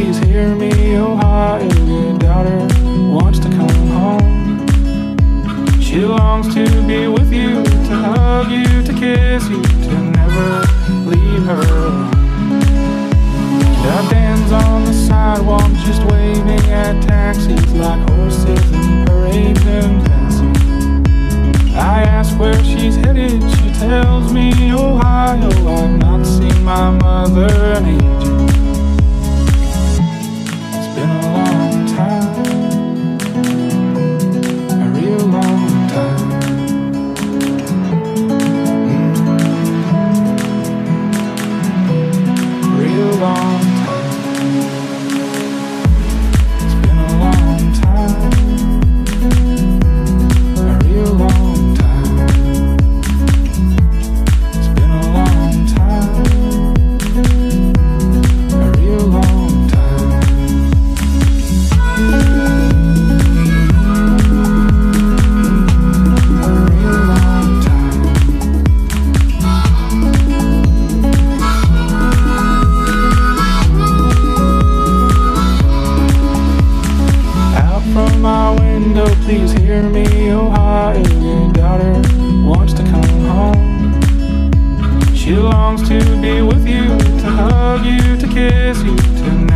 Please hear me, Ohio, your daughter wants to come home. She longs to be with you, to hug you, to kiss you, to never leave her. Dutch on the sidewalk, just waving at taxis like horses in parades and dancing. I ask where she's headed, she tells me Ohio. I've not seen my mother in ages. Mm. Please hear me, Ohio. Your daughter wants to come home. She longs to be with you, to hug you, to kiss you, to